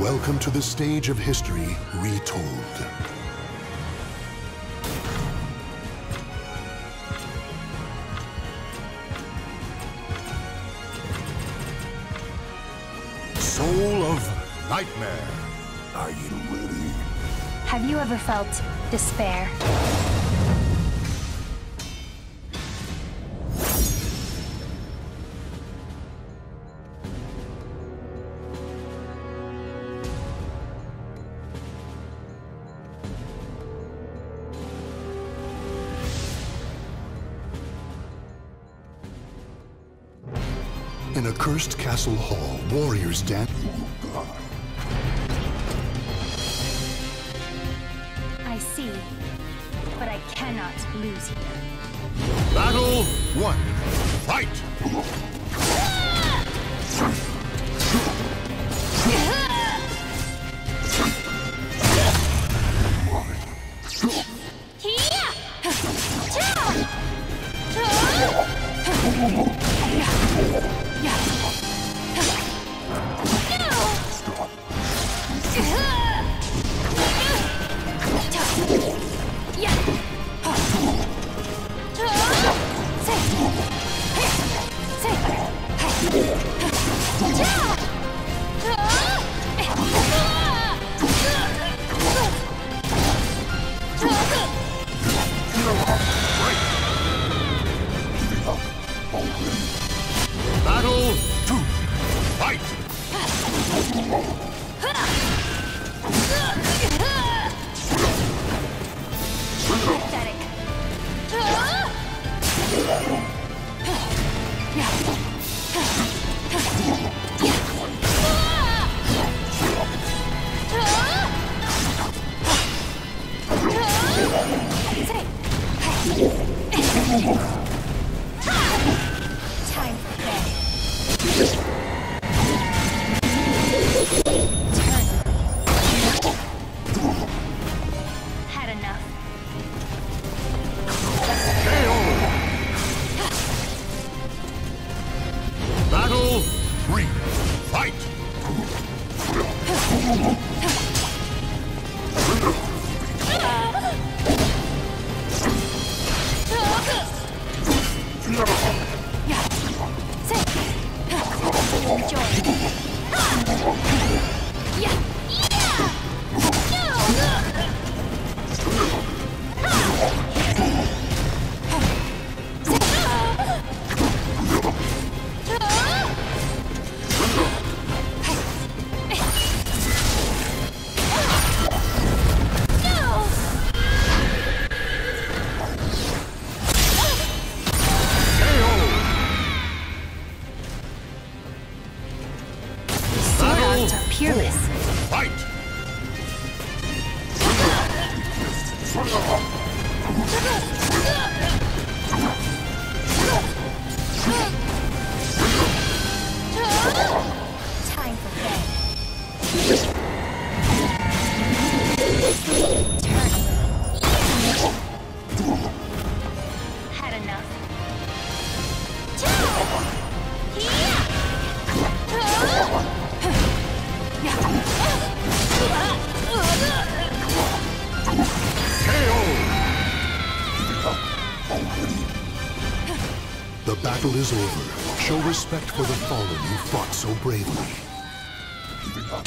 Welcome to the stage of history retold. Soul of Nightmare. Are you ready? Have you ever felt despair? In a cursed castle hall, warriors dance. I see, but I cannot lose here. Battle one. Fight! Battle Time three. Fight! Yeah. Peerless. Fight! Time battle is over, show respect for the fallen who fought so bravely. Keep it up.